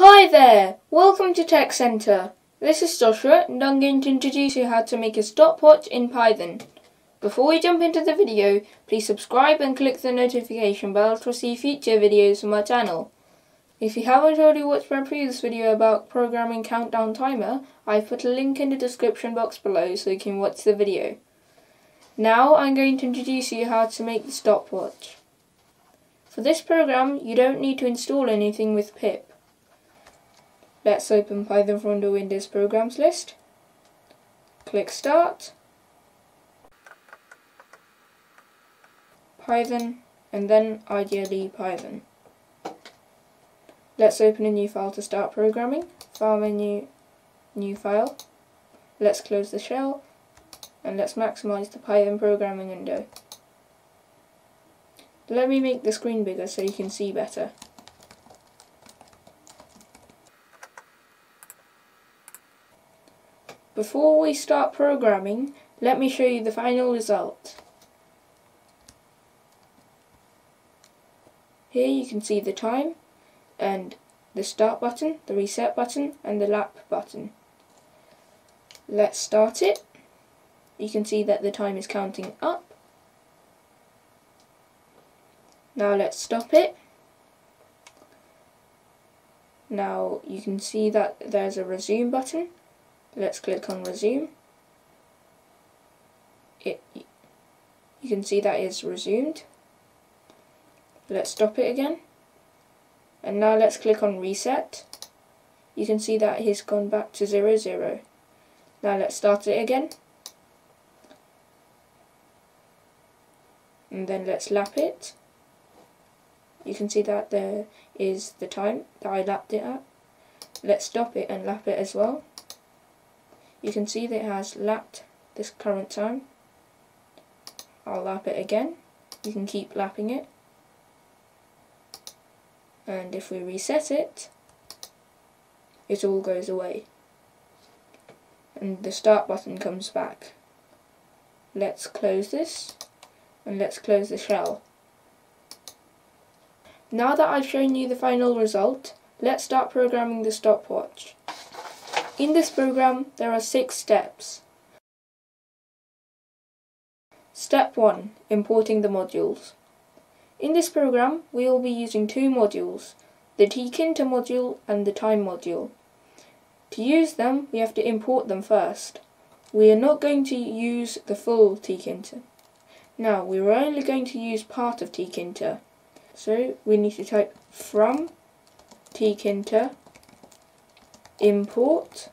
Hi there! Welcome to Tech Centre. This is Joshua and I'm going to introduce you how to make a stopwatch in Python. Before we jump into the video, please subscribe and click the notification bell to receive future videos from our channel. If you haven't already watched my previous video about programming countdown timer, I've put a link in the description box below so you can watch the video. Now I'm going to introduce you how to make the stopwatch. For this program, you don't need to install anything with pip. Let's open Python from the Windows Programs list. Click Start. Python and then IDLE Python. Let's open a new file to start programming. File menu, new file. Let's close the shell and let's maximize the Python programming window. Let me make the screen bigger so you can see better. Before we start programming, let me show you the final result. Here you can see the time and the start button, the reset button and the lap button. Let's start it. You can see that the time is counting up. Now let's stop it. Now you can see that there's a resume button Let's click on resume. It, you can see that is resumed. Let's stop it again. And now let's click on reset. You can see that he's gone back to 0, 0. Now let's start it again. And then let's lap it. You can see that there is the time that I lapped it at. Let's stop it and lap it as well you can see that it has lapped this current time. I'll lap it again. You can keep lapping it. And if we reset it, it all goes away. And the start button comes back. Let's close this and let's close the shell. Now that I've shown you the final result, let's start programming the stopwatch. In this program, there are six steps. Step 1. Importing the modules. In this program, we will be using two modules, the tkinter module and the time module. To use them, we have to import them first. We are not going to use the full tkinter. Now, we are only going to use part of tkinter. So, we need to type from tkinter import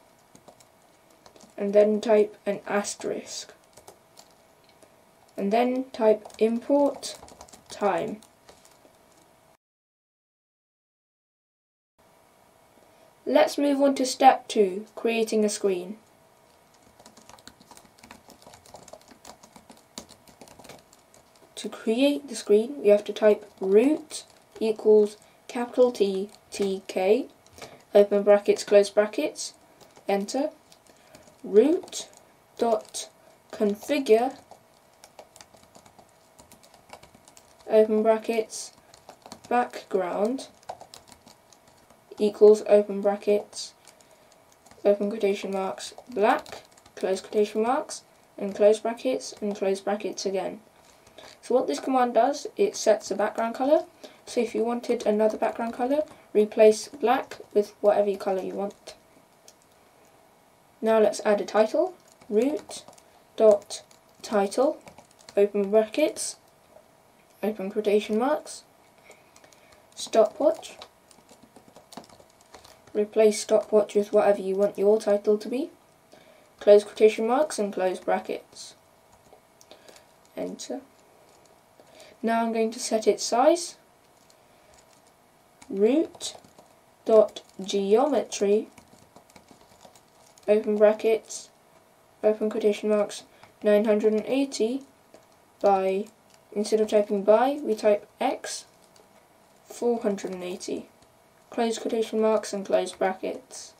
and then type an asterisk. And then type import time. Let's move on to step 2, creating a screen. To create the screen, we have to type root equals capital T T K open brackets, close brackets, enter. Root dot configure open brackets background equals open brackets open quotation marks black close quotation marks and close brackets and close brackets again. So what this command does, it sets the background color. So if you wanted another background color, replace black with whatever color you want. Now let's add a title, root dot title, open brackets, open quotation marks, stopwatch, replace stopwatch with whatever you want your title to be, close quotation marks and close brackets, enter. Now I'm going to set its size, root dot geometry open brackets open quotation marks 980 by instead of typing by we type x 480 close quotation marks and close brackets.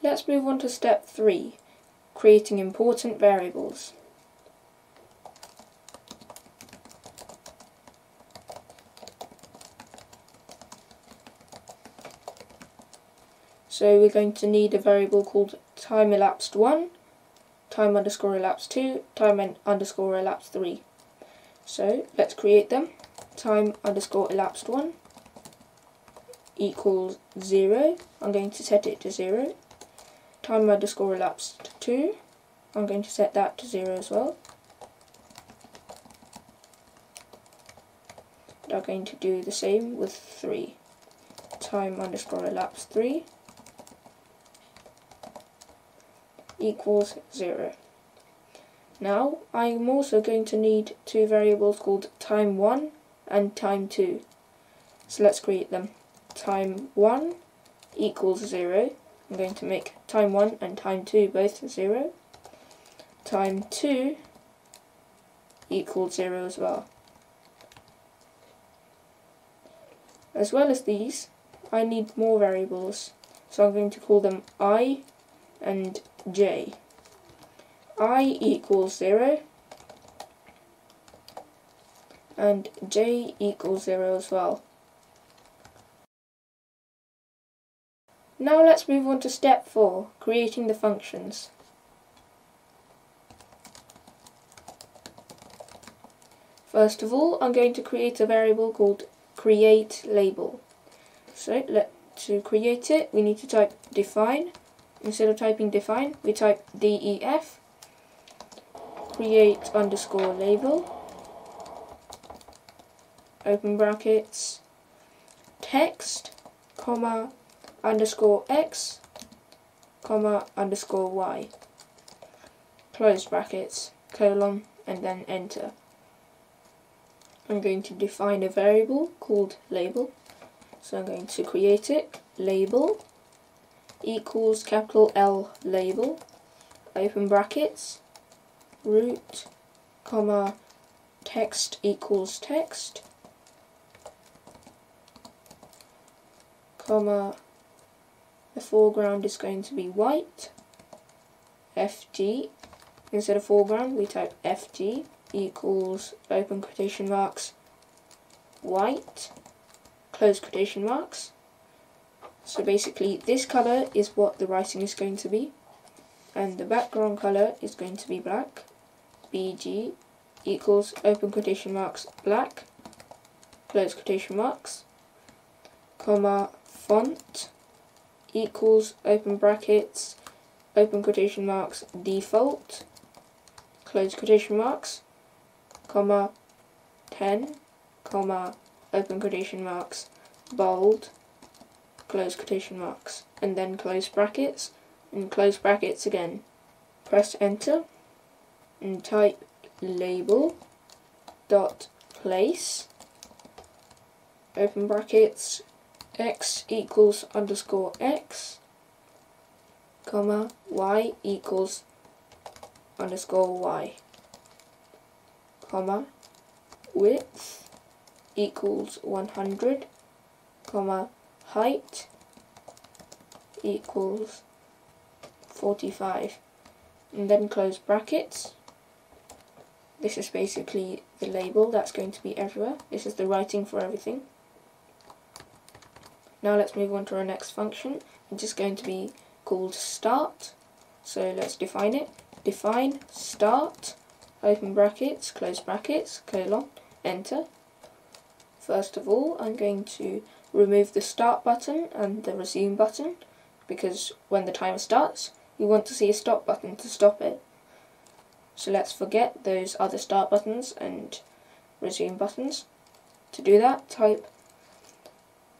Let's move on to step 3 creating important variables So we're going to need a variable called time elapsed 1, time underscore elapsed 2, time underscore elapsed 3. So let's create them. Time underscore elapsed 1 equals 0. I'm going to set it to 0. Time underscore elapsed 2. I'm going to set that to 0 as well. And I'm going to do the same with 3. Time underscore elapsed 3 equals 0. Now I'm also going to need two variables called time1 and time2. So let's create them. Time1 equals 0. I'm going to make time1 and time2 both 0. Time2 equals 0 as well. As well as these, I need more variables. So I'm going to call them i and j. i equals 0 and j equals 0 as well. Now let's move on to step 4, creating the functions. First of all, I'm going to create a variable called create label. So let to create it, we need to type define. Instead of typing define, we type def create underscore label open brackets text comma underscore x comma underscore y. Close brackets colon and then enter. I'm going to define a variable called label. So I'm going to create it, label equals capital L label, open brackets, root, comma, text equals text, comma, the foreground is going to be white, FG, instead of foreground we type FG, equals open quotation marks white close quotation marks so basically this color is what the writing is going to be. And the background color is going to be black. Bg equals open quotation marks black close quotation marks comma font equals open brackets open quotation marks default close quotation marks comma, 10, comma, open quotation marks, bold, close quotation marks, and then close brackets, and close brackets again. Press enter, and type label dot place, open brackets, x equals underscore x, comma, y equals underscore y comma, width equals 100, comma, height equals 45 and then close brackets. This is basically the label that's going to be everywhere. This is the writing for everything. Now let's move on to our next function it's just going to be called start. So let's define it. Define start open brackets, close brackets, colon, enter. First of all, I'm going to remove the start button and the resume button because when the timer starts, you want to see a stop button to stop it. So let's forget those other start buttons and resume buttons. To do that, type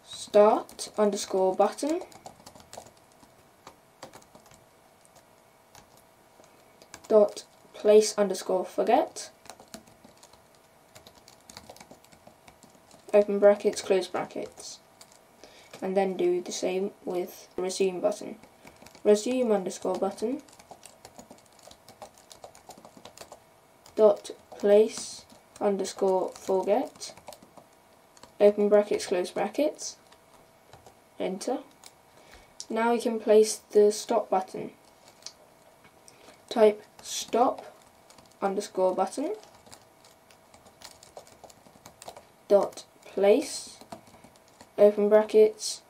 start underscore button dot place underscore forget, open brackets, close brackets, and then do the same with resume button. Resume underscore button dot place underscore forget, open brackets, close brackets, enter. Now we can place the stop button. Type stop underscore button dot place open brackets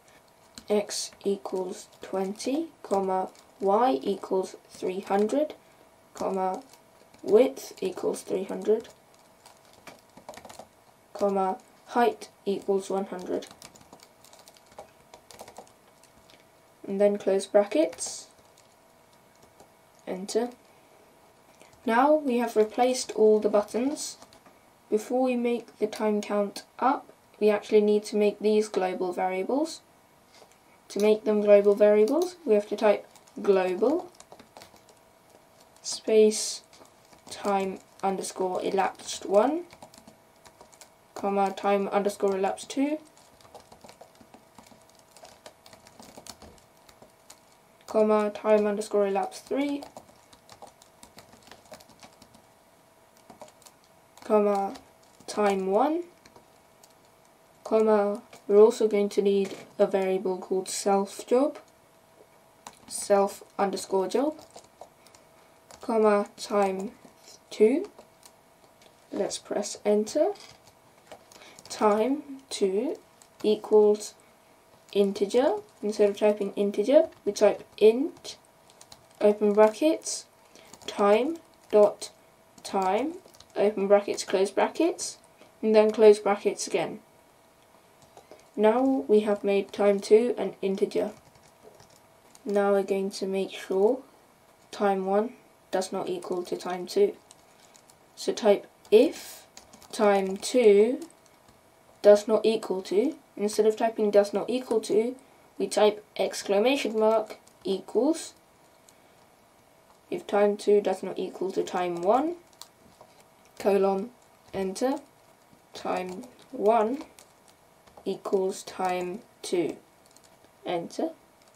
x equals 20, comma, y equals 300, comma, width equals 300, comma, height equals 100. And then close brackets, enter. Now we have replaced all the buttons. Before we make the time count up, we actually need to make these global variables. To make them global variables, we have to type global space time underscore elapsed 1 comma time underscore elapsed 2 comma time underscore elapsed 3 comma time 1 comma we're also going to need a variable called self job self underscore job comma time 2 let's press enter. Time 2 equals integer. Instead of typing integer we type int open brackets time dot time open brackets close brackets and then close brackets again now we have made time 2 an integer now we're going to make sure time 1 does not equal to time 2. So type if time 2 does not equal to, instead of typing does not equal to, we type exclamation mark equals. If time 2 does not equal to time 1, colon, enter, time 1 equals time 2, enter.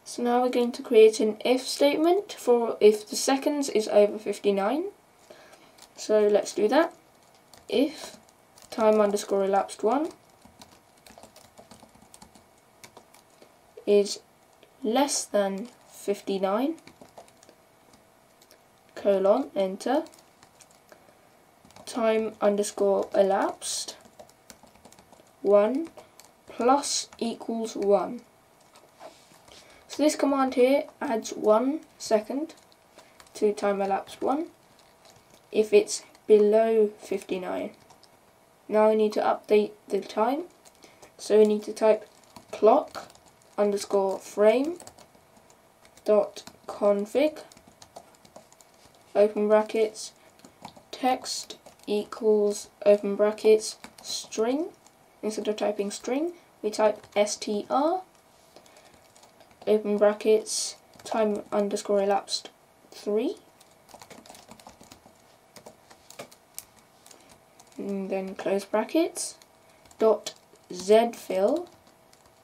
So now we're going to create an if statement for if the seconds is over 59. So let's do that. If time underscore elapsed 1 is less than 59, colon, enter, time underscore elapsed 1 plus equals 1. So this command here adds one second to time elapsed one if it's below 59. Now we need to update the time. So we need to type clock underscore frame dot config open brackets text equals open brackets string instead of typing string we type str open brackets, time underscore elapsed 3. And then close brackets, dot zfill,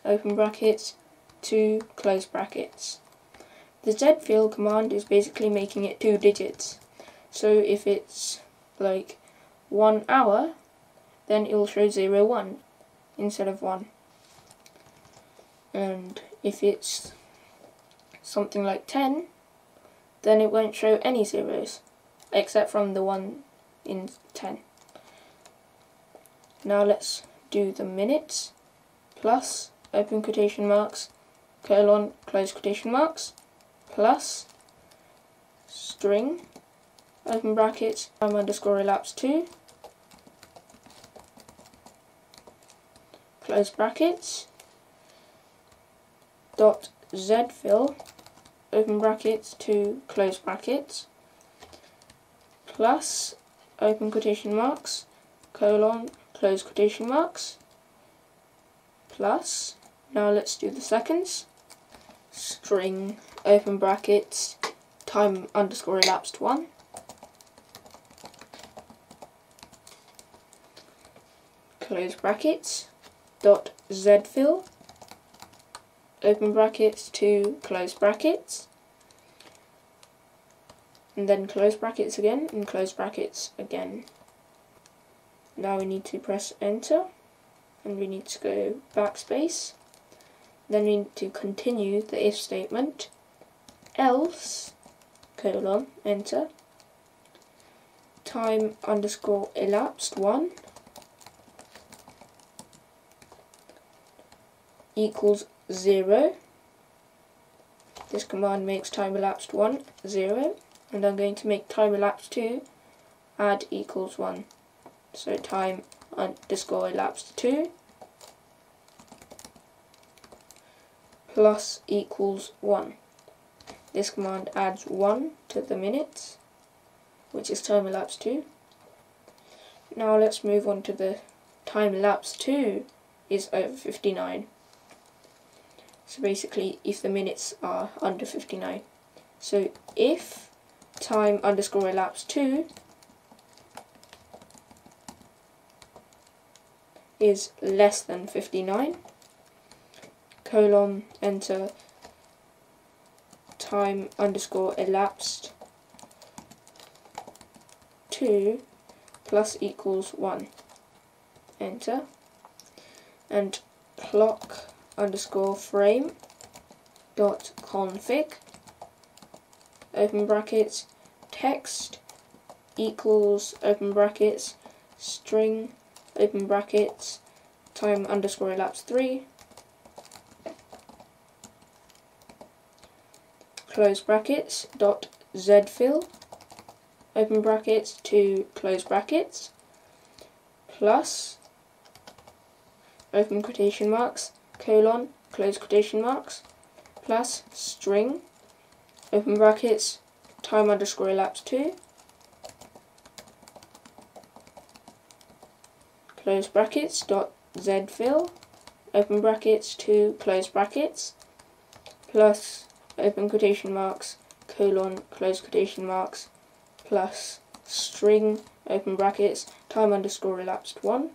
open brackets, 2 close brackets. The zfill command is basically making it two digits. So if it's like one hour, then it will show 0, 1 instead of 1. And if it's something like 10, then it won't show any zeros, except from the one in 10. Now let's do the minutes, plus, open quotation marks, colon, close quotation marks, plus, string, open brackets, time underscore elapsed 2, close brackets, dot zfill open brackets to close brackets plus open quotation marks colon close quotation marks plus now let's do the seconds string open brackets time underscore elapsed one close brackets dot zfill open brackets to close brackets and then close brackets again and close brackets again. Now we need to press enter and we need to go backspace. Then we need to continue the if statement else colon enter time underscore elapsed one equals 0 This command makes time elapsed 1, 0, and I'm going to make time elapsed 2 add equals 1. So time underscore elapsed 2 plus equals 1. This command adds 1 to the minutes, which is time elapsed 2. Now let's move on to the time elapsed 2 is over 59. So basically, if the minutes are under 59. So if time underscore elapsed 2 is less than 59, colon, enter time underscore elapsed 2 plus equals 1. Enter. And clock underscore frame dot config open brackets text equals open brackets string open brackets time underscore elapsed 3 close brackets dot zfill open brackets to close brackets plus open quotation marks colon close quotation marks plus string open brackets time underscore elapsed 2 close brackets dot zfill open brackets 2, close brackets plus open quotation marks, colon, close quotation marks, plus string, open brackets, time underscore elapsed 1,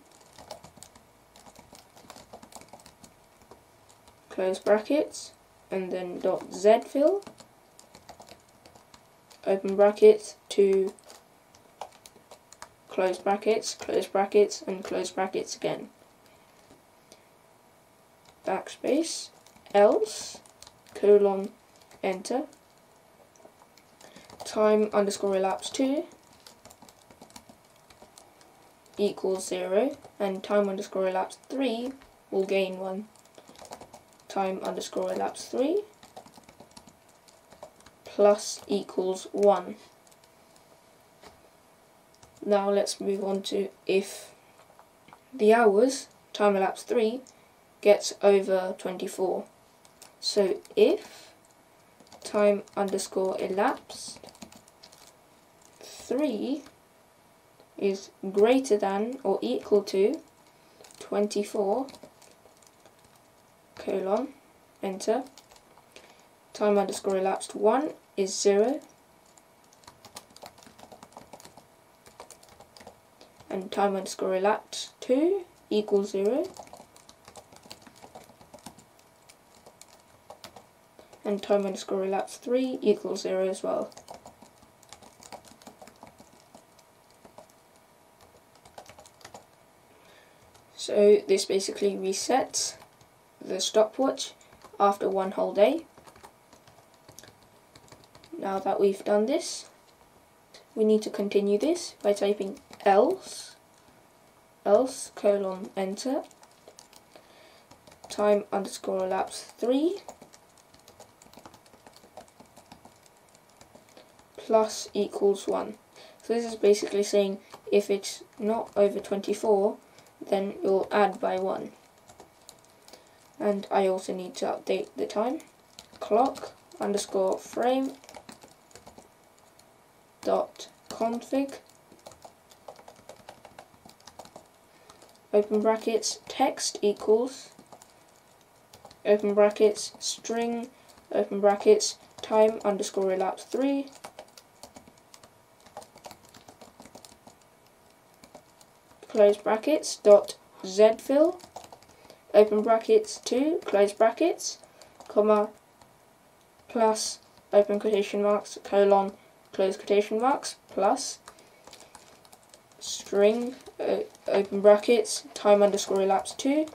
close brackets, and then dot zfill, open brackets to close brackets, close brackets, and close brackets again. Backspace, else, colon, enter, time underscore elapsed 2 equals 0, and time underscore elapsed 3 will gain 1. Time underscore elapsed 3 plus equals 1. Now let's move on to if the hours, time elapsed 3, gets over 24. So if time underscore elapsed 3 is greater than or equal to 24 colon enter. Time underscore elapsed 1 is 0 and time underscore elapsed 2 equals 0 and time underscore elapsed 3 equals 0 as well. So this basically resets the stopwatch after one whole day. Now that we've done this, we need to continue this by typing else, else colon enter, time underscore elapsed 3 plus equals 1. So this is basically saying if it's not over 24, then you'll add by 1. And I also need to update the time. Clock underscore frame dot config. Open brackets text equals open brackets string open brackets time underscore elapsed 3 close brackets, dot zfill, open brackets 2, close brackets, comma, plus, open quotation marks, colon, close quotation marks, plus, string, open brackets, time underscore elapsed 2,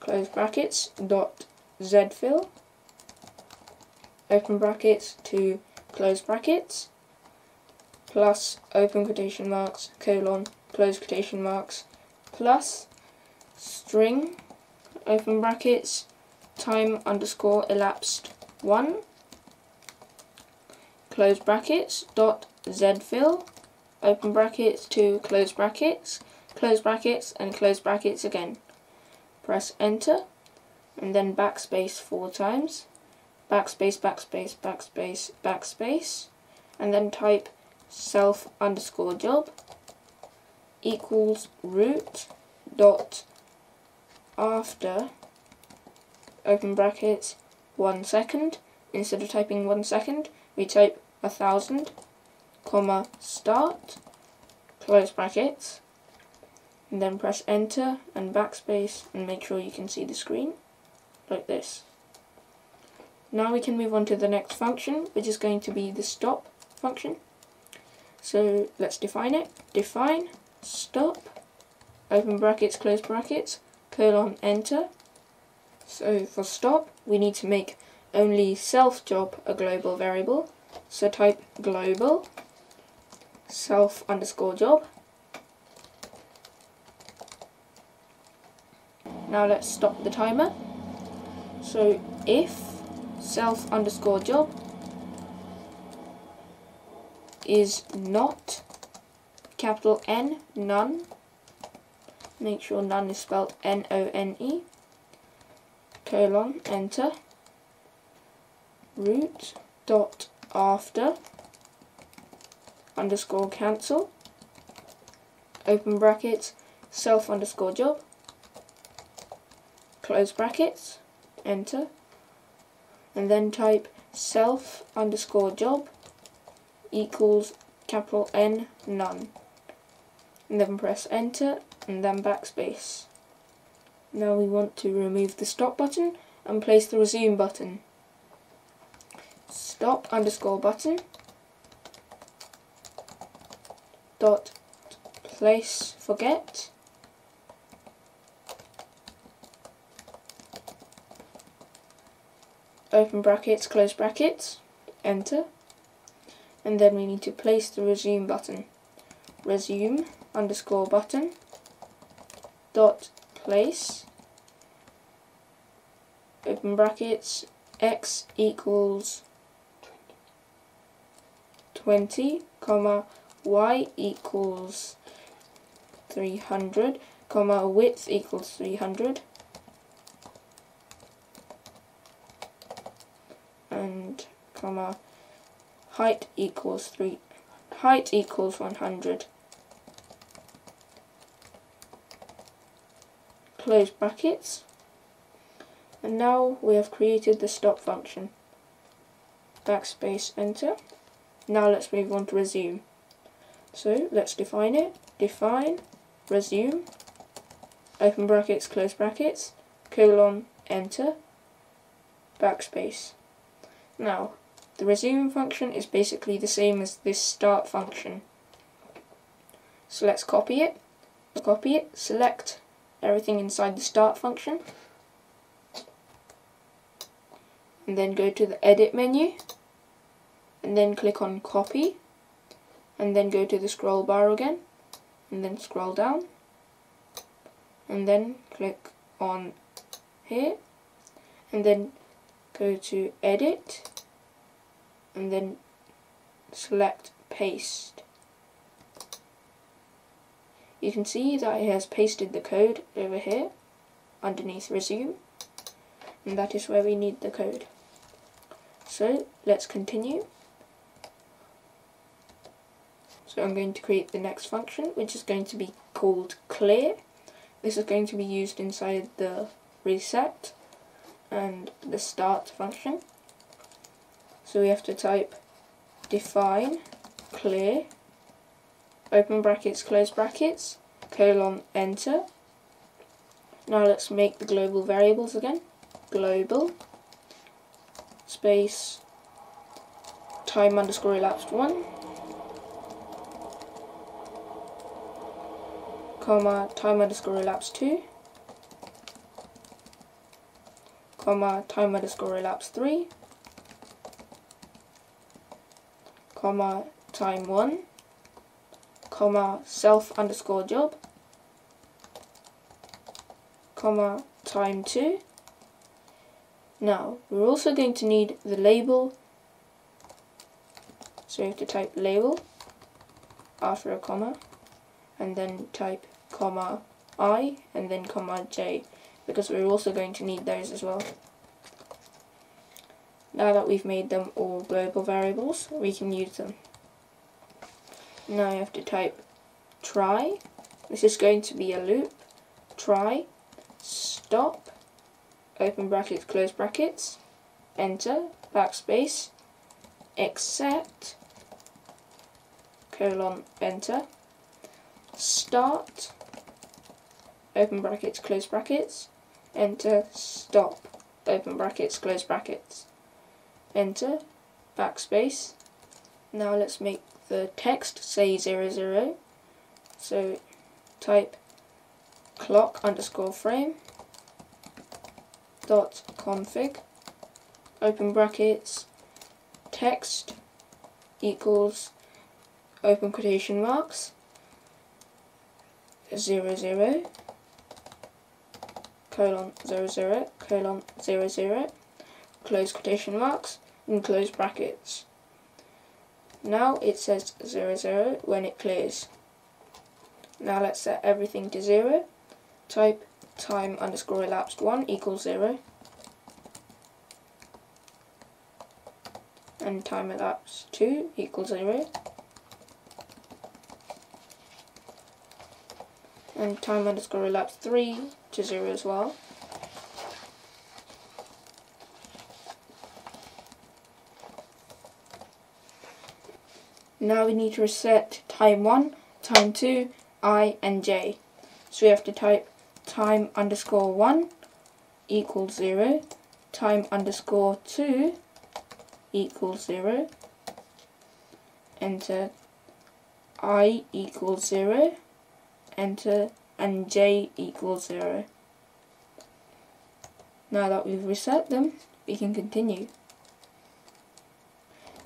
close brackets, dot zfill, open brackets to close brackets, plus open quotation marks, colon, close quotation marks, plus string, open brackets, time underscore elapsed 1, close brackets, dot zfill, open brackets to close brackets, close brackets, and close brackets again. Press enter, and then backspace four times, backspace, backspace, backspace, backspace, and then type self underscore job equals root dot after open brackets one second. Instead of typing one second we type a thousand comma start close brackets and then press enter and backspace and make sure you can see the screen like this. Now we can move on to the next function which is going to be the stop function. So let's define it. Define stop open brackets close brackets colon enter so for stop, we need to make only self job a global variable. So type global self underscore job. Now let's stop the timer. So if self underscore job is not capital N, none, make sure none is spelled N-O-N-E, colon, enter, root dot after. Underscore cancel, open brackets, self underscore job, close brackets, enter, and then type self underscore job equals capital N none. And then press enter and then backspace. Now we want to remove the stop button and place the resume button. Stop underscore button dot place forget open brackets, close brackets, enter, and then we need to place the resume button. Resume underscore button dot place open brackets x equals 20 comma y equals 300 comma width equals 300 and comma height equals 3 height equals 100 close brackets. And now we have created the stop function. Backspace enter. Now let's move on to resume. So let's define it. Define resume open brackets close brackets colon enter backspace. Now the resume function is basically the same as this start function. So let's copy it. Copy it select everything inside the start function. And then go to the edit menu. And then click on copy. And then go to the scroll bar again. And then scroll down. And then click on here. And then go to edit. And then select paste you can see that it has pasted the code over here underneath resume and that is where we need the code. So let's continue. So I'm going to create the next function which is going to be called clear. This is going to be used inside the reset and the start function. So we have to type define clear open brackets, close brackets, colon, enter. Now let's make the global variables again. Global, space, time underscore elapsed 1, comma, time underscore elapsed 2, comma, time underscore elapsed 3, comma, time 1, comma self underscore job, comma time 2. Now, we're also going to need the label. So you have to type label after a comma, and then type comma i, and then comma j, because we're also going to need those as well. Now that we've made them all global variables, we can use them. Now you have to type try. This is going to be a loop. Try, stop, open brackets, close brackets, enter, backspace, except, colon, enter, start, open brackets, close brackets, enter, stop, open brackets, close brackets, enter, backspace. Now let's make the text say 00. So type clock underscore frame dot config open brackets text equals open quotation marks zero zero colon zero zero colon zero zero close quotation marks and close brackets. Now it says zero zero when it clears. Now let's set everything to zero. Type time underscore elapsed 1 equals 0. And time elapsed 2 equals 0. And time underscore elapsed 3 to 0 as well. Now we need to reset time 1, time 2, i, and j. So we have to type time underscore 1 equals 0, time underscore 2 equals 0, enter i equals 0, enter and j equals 0. Now that we've reset them, we can continue.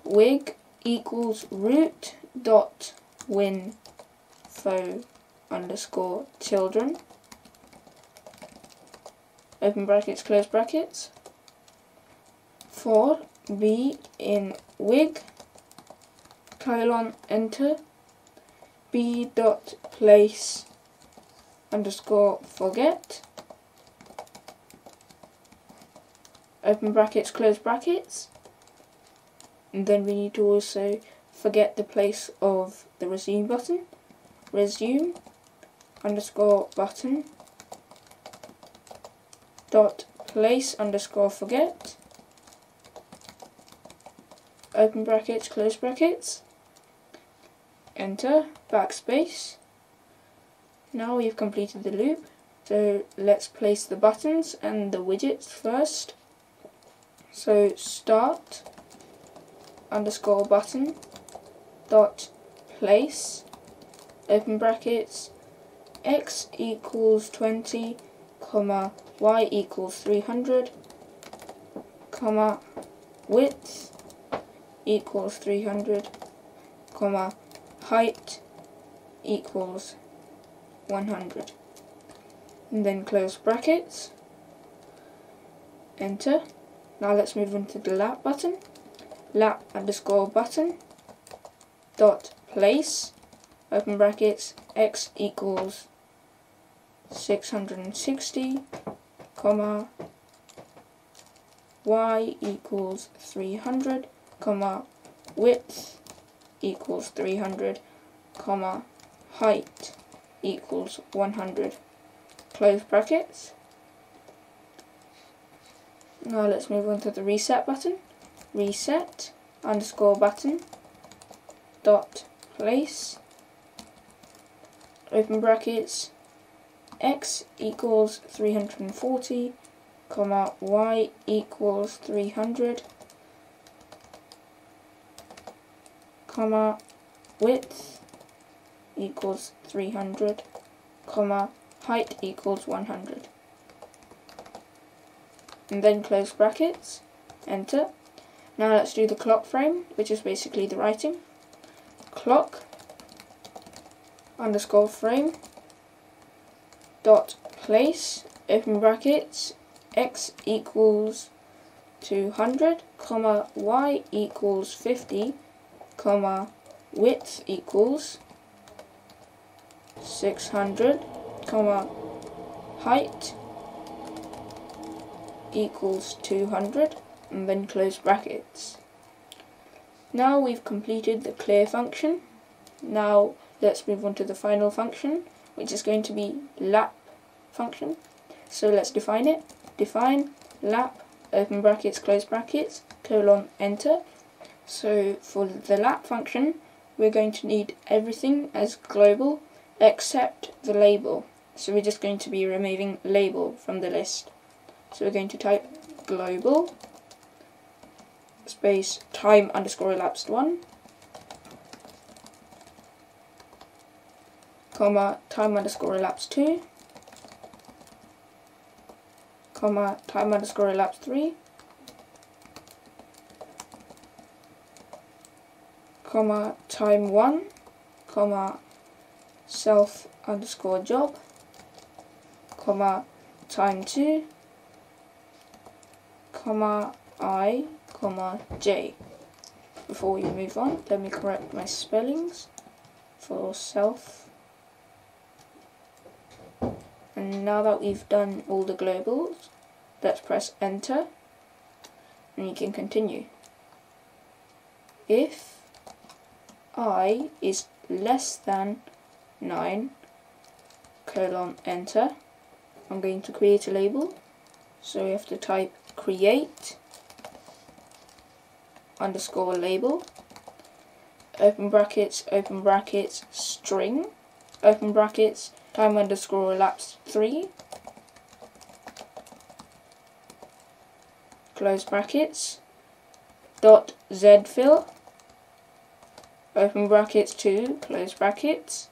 Wig equals root dot win fo underscore children. Open brackets close brackets. For b in wig. Colon enter. B dot place underscore forget. Open brackets close brackets and then we need to also forget the place of the resume button. Resume underscore button dot place underscore forget. Open brackets close brackets. Enter backspace. Now we've completed the loop. So let's place the buttons and the widgets first. So start underscore button dot place open brackets x equals 20 comma y equals 300 comma width equals 300 comma height equals 100 and then close brackets. Enter. Now let's move on to the lap button lap underscore button dot place open brackets x equals 660 comma y equals 300 comma width equals 300 comma height equals 100 close brackets. Now let's move on to the reset button reset underscore button dot place open brackets x equals 340 comma y equals 300 comma width equals 300 comma height equals 100 and then close brackets enter now let's do the clock frame, which is basically the writing. Clock underscore frame dot place open brackets, x equals 200, comma, y equals 50, comma, width equals 600, comma, height equals 200, and then close brackets. Now we've completed the clear function. Now let's move on to the final function, which is going to be lap function. So let's define it. Define lap, open brackets, close brackets, colon, enter. So for the lap function, we're going to need everything as global except the label. So we're just going to be removing label from the list. So we're going to type global space time underscore elapsed one comma time underscore elapsed two comma time underscore elapsed three comma time one comma self underscore job comma time two comma i comma j. Before we move on, let me correct my spellings for self. And now that we've done all the globals, let's press enter and you can continue. If i is less than 9 colon enter, I'm going to create a label. So we have to type create underscore label, open brackets, open brackets, string, open brackets, time underscore elapsed 3, close brackets, dot zfill, open brackets 2, close brackets,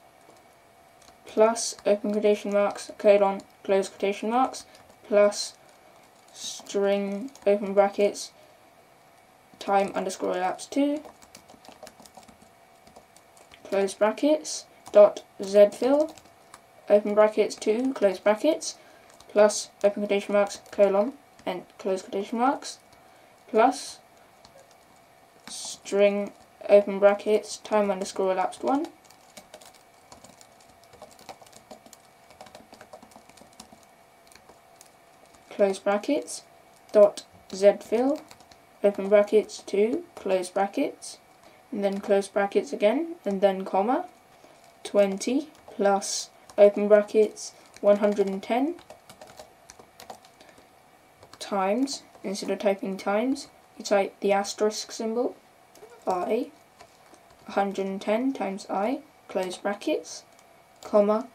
plus open quotation marks, colon, close quotation marks, plus string, open brackets, time underscore elapsed 2 close brackets dot zfill open brackets 2 close brackets plus open quotation marks colon and close quotation marks plus string open brackets time underscore elapsed 1 close brackets dot zfill open brackets 2, close brackets, and then close brackets again, and then comma, 20 plus open brackets 110 times, instead of typing times, you type the asterisk symbol, i, 110 times i, close brackets, comma,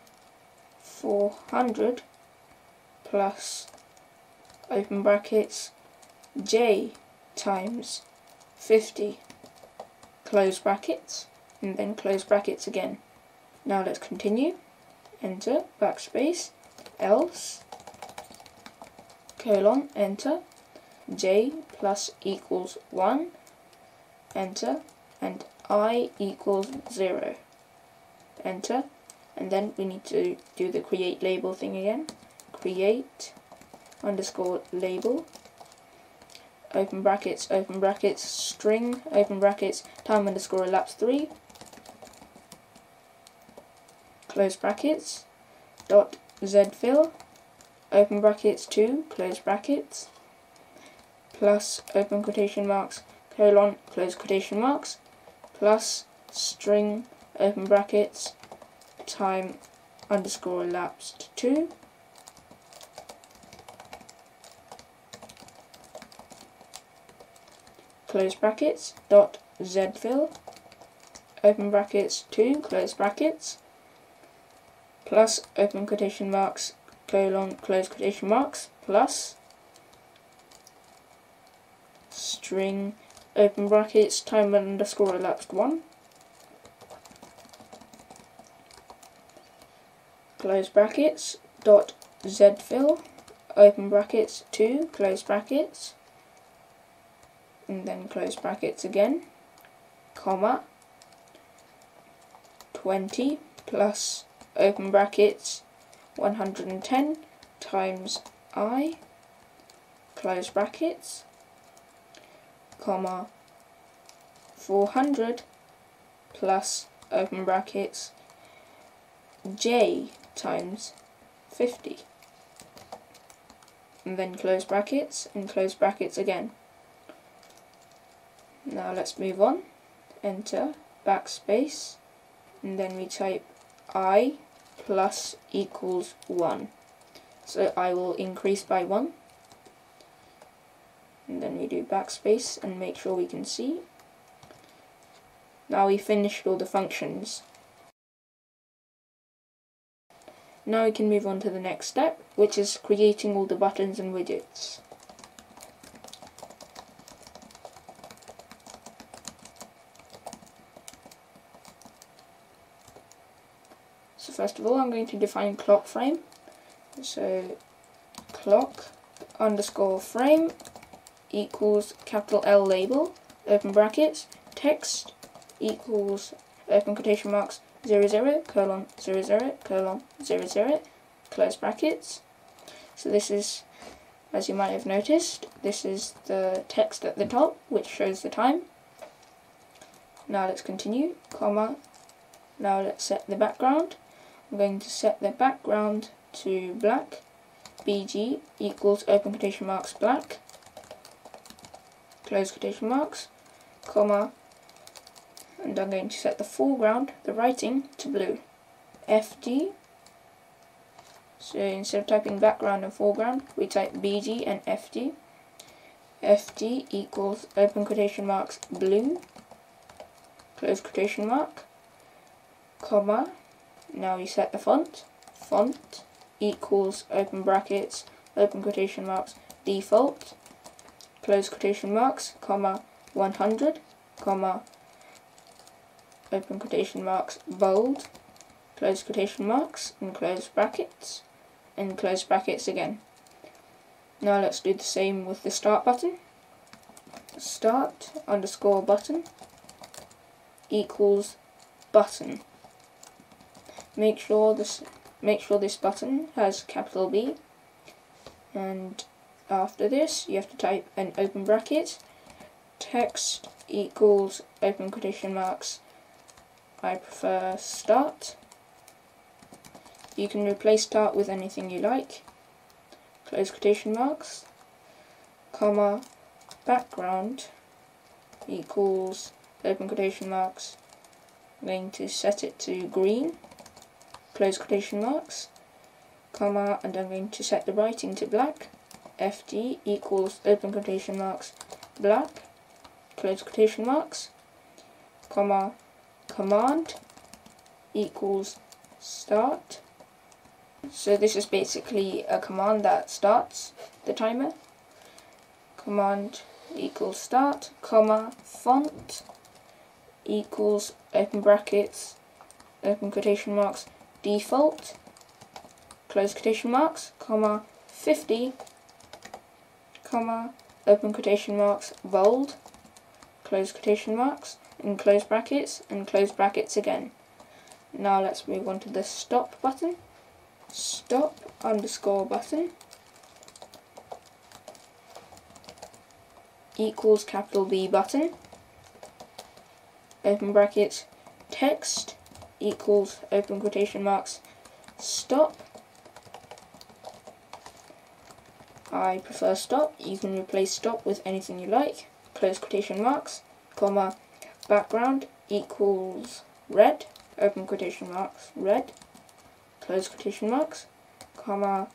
400 plus open brackets j times 50 close brackets and then close brackets again. Now let's continue. Enter, backspace, else, colon, enter, j plus equals 1, enter, and i equals 0, enter, and then we need to do the create label thing again. Create underscore label open brackets, open brackets, string, open brackets, time underscore elapsed 3, close brackets, dot zfill, open brackets 2, close brackets, plus open quotation marks, colon, close quotation marks, plus string, open brackets, time underscore elapsed 2, close brackets, dot zfill, open brackets 2, close brackets, plus open quotation marks, colon, close quotation marks, plus string, open brackets, time underscore elapsed 1, close brackets, dot zfill, open brackets 2, close brackets, and then close brackets again, comma, 20 plus open brackets 110 times i, close brackets, comma, 400 plus, open brackets, j times 50. And then close brackets and close brackets again. Now let's move on. Enter, backspace, and then we type i plus equals 1. So I will increase by 1. And then we do backspace and make sure we can see. Now we finished all the functions. Now we can move on to the next step, which is creating all the buttons and widgets. First of all, I'm going to define clock frame. So clock underscore frame equals capital L label, open brackets, text equals open quotation marks 00 colon 00 colon 00 close brackets. So this is, as you might have noticed, this is the text at the top which shows the time. Now let's continue, comma, now let's set the background. I'm going to set the background to black. BG equals open quotation marks black, close quotation marks, comma, and I'm going to set the foreground, the writing, to blue. FG, so instead of typing background and foreground, we type BG and FG. FG equals open quotation marks blue, close quotation mark, comma, now you set the font. Font equals open brackets, open quotation marks, default, close quotation marks, comma, 100, comma, open quotation marks, bold, close quotation marks, and close brackets, and close brackets again. Now let's do the same with the start button. Start underscore button equals button make sure this make sure this button has capital B. And after this you have to type an open bracket. Text equals open quotation marks. I prefer start. You can replace start with anything you like. Close quotation marks comma background equals open quotation marks. I'm going to set it to green close quotation marks, comma, and I'm going to set the writing to black. FG equals open quotation marks, black, close quotation marks, comma, command equals start. So this is basically a command that starts the timer. Command equals start, comma, font equals open brackets, open quotation marks, default, close quotation marks, comma, 50, comma, open quotation marks, bold, close quotation marks, and close brackets, and close brackets again. Now let's move on to the stop button. Stop underscore button equals capital B button, open brackets, text, equals open quotation marks stop. I prefer stop. You can replace stop with anything you like. Close quotation marks, comma, background equals red, open quotation marks, red, close quotation marks, comma,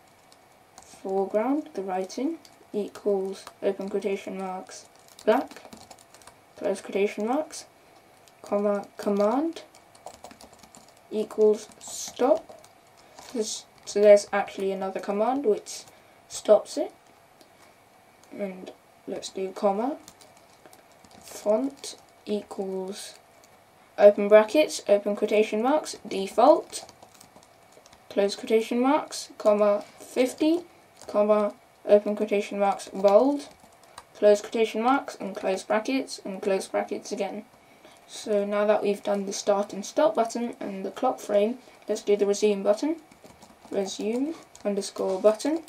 foreground, the writing, equals, open quotation marks, black, close quotation marks, comma, command, equals stop. So there's actually another command which stops it. And let's do comma. Font equals open brackets, open quotation marks, default, close quotation marks, comma 50, comma open quotation marks, bold, close quotation marks, and close brackets, and close brackets again. So now that we've done the start and stop button and the clock frame, let's do the resume button. resume underscore button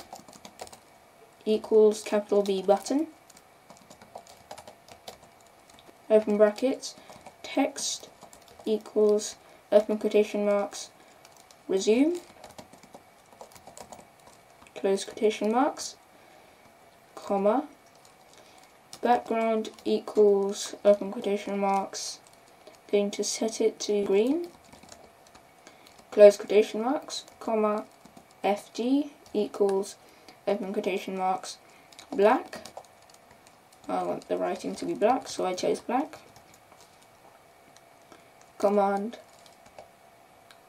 equals capital B button. Open brackets. Text equals open quotation marks resume. Close quotation marks comma. Background equals open quotation marks going to set it to green. Close quotation marks comma fg equals open quotation marks black. I want the writing to be black so I chose black. Command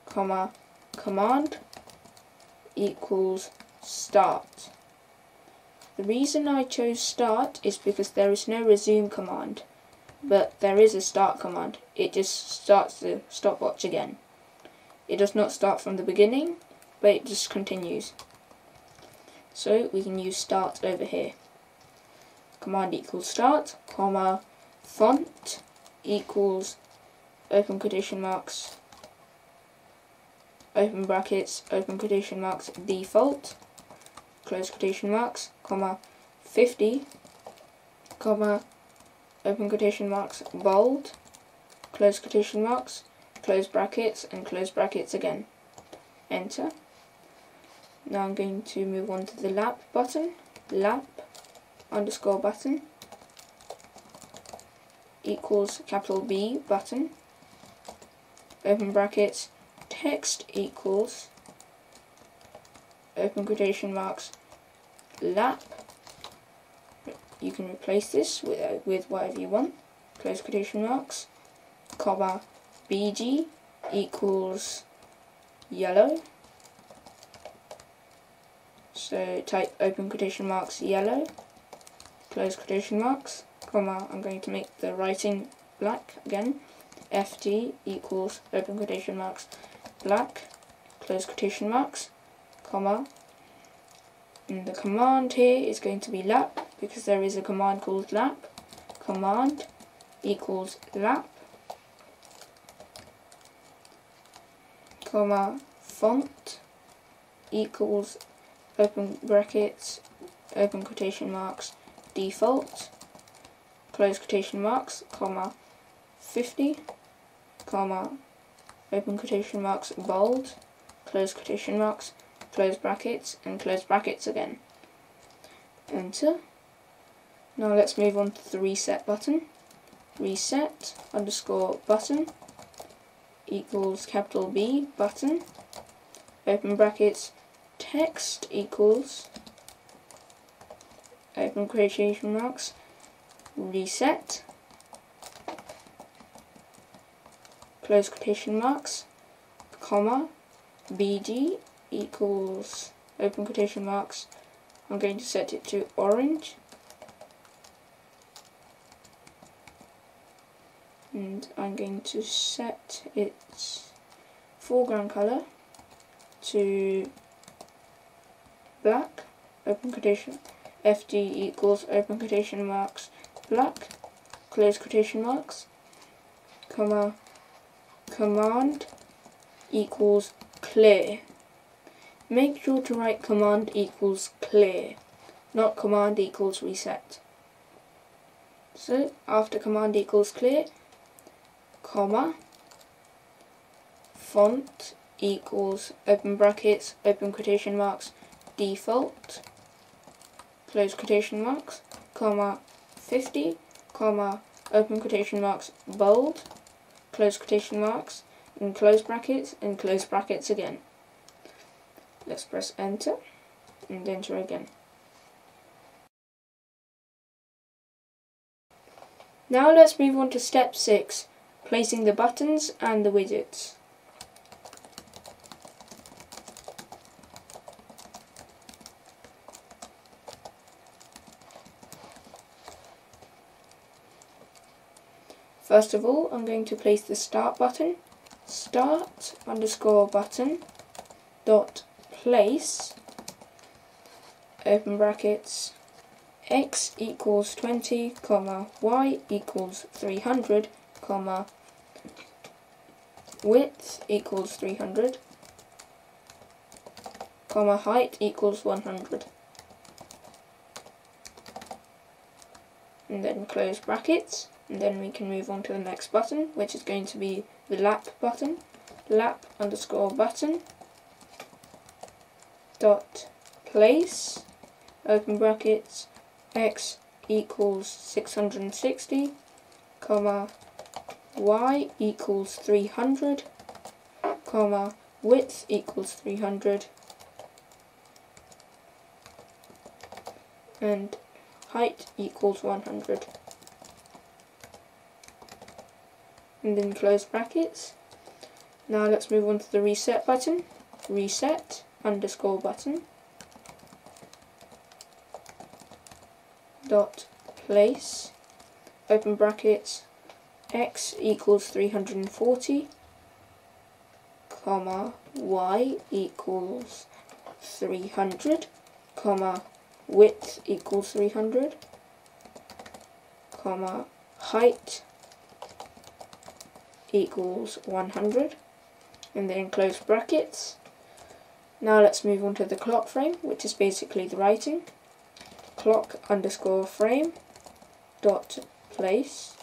comma command equals start. The reason I chose start is because there is no resume command, but there is a start command. It just starts the stopwatch again. It does not start from the beginning, but it just continues. So we can use start over here. Command equals start, comma, font equals open quotation marks, open brackets, open quotation marks, default, close quotation marks, comma, 50, comma, open quotation marks, bold, close quotation marks, close brackets, and close brackets again. Enter. Now I'm going to move on to the lap button, lap underscore button equals capital B button, open brackets, text equals open quotation marks, lap. You can replace this with, uh, with whatever you want. Close quotation marks, comma, BG equals yellow. So type open quotation marks yellow, close quotation marks, comma, I'm going to make the writing black again. FG equals open quotation marks black, close quotation marks, comma. And the command here is going to be lap because there is a command called lap. Command equals lap, comma, font equals open brackets, open quotation marks, default, close quotation marks, comma, 50, comma, open quotation marks, bold, close quotation marks, close brackets, and close brackets again. Enter. Now let's move on to the reset button. Reset underscore button equals capital B button, open brackets, text equals, open quotation marks, reset, close quotation marks, comma, BG equals open quotation marks. I'm going to set it to orange. And I'm going to set its foreground colour to black, open quotation, FG equals open quotation marks, black, close quotation marks, comma, command equals clear. Make sure to write command equals clear, not command equals reset. So after command equals clear, comma, font equals open brackets, open quotation marks, default, close quotation marks, comma, 50, comma, open quotation marks, bold, close quotation marks, and close brackets, and close brackets again. Let's press enter and enter again. Now let's move on to step 6, placing the buttons and the widgets. First of all, I'm going to place the start button, start underscore button dot place, open brackets, x equals 20, comma, y equals 300, comma, width equals 300, comma height equals 100. And then close brackets, and then we can move on to the next button, which is going to be the lap button. Lap underscore button dot place open brackets x equals 660 comma y equals 300 comma width equals 300 and height equals 100 and then close brackets. Now let's move on to the reset button. Reset underscore button. Dot place. Open brackets x equals 340 comma y equals 300 comma width equals 300 comma height equals 100 and then close brackets now let's move on to the clock frame, which is basically the writing. Clock underscore frame dot place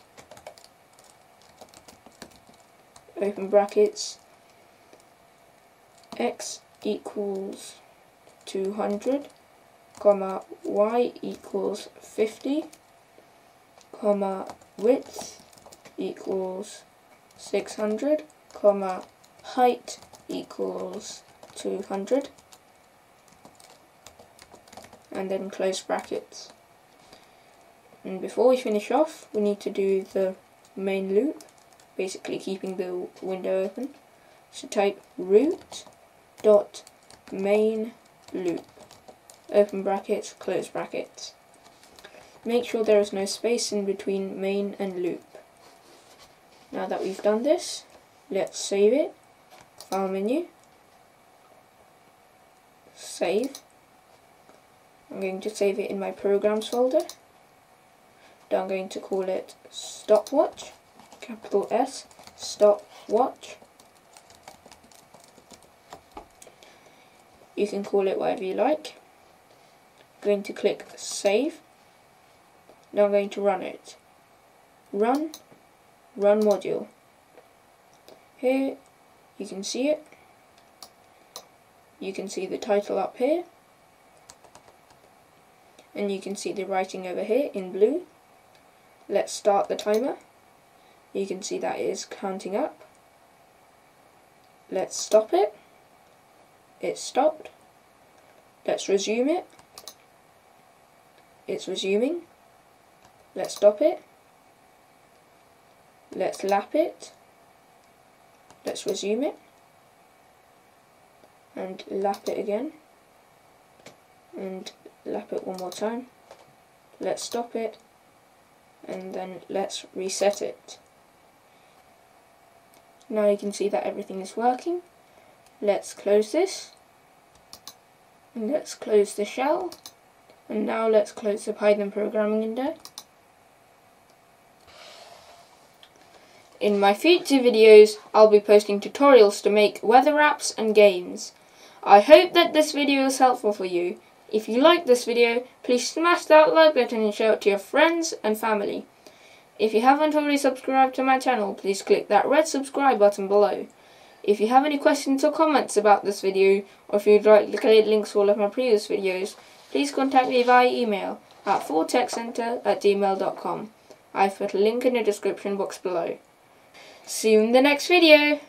open brackets. X equals 200 comma y equals 50 comma width equals 600 comma height equals 200 and then close brackets. And before we finish off, we need to do the main loop, basically keeping the window open. So type root dot main loop, open brackets, close brackets. Make sure there is no space in between main and loop. Now that we've done this, let's save it, file menu, save. I'm going to save it in my programs folder. Then I'm going to call it stopwatch, capital S, stopwatch. You can call it whatever you like. I'm going to click save. Now I'm going to run it. Run, run module. Here you can see it you can see the title up here and you can see the writing over here in blue let's start the timer you can see that is counting up. Let's stop it. It's stopped. Let's resume it. It's resuming. Let's stop it. Let's lap it. Let's resume it. And lap it again. And lap it one more time. Let's stop it. And then let's reset it now you can see that everything is working let's close this and let's close the shell and now let's close the Python programming window In my future videos, I'll be posting tutorials to make weather apps and games. I hope that this video is helpful for you. If you like this video, please smash that like button and show it to your friends and family. If you haven't already subscribed to my channel, please click that red subscribe button below. If you have any questions or comments about this video, or if you'd like to get links to all of my previous videos, please contact me via email at 4techcentre at gmail.com. I've put a link in the description box below. See you in the next video!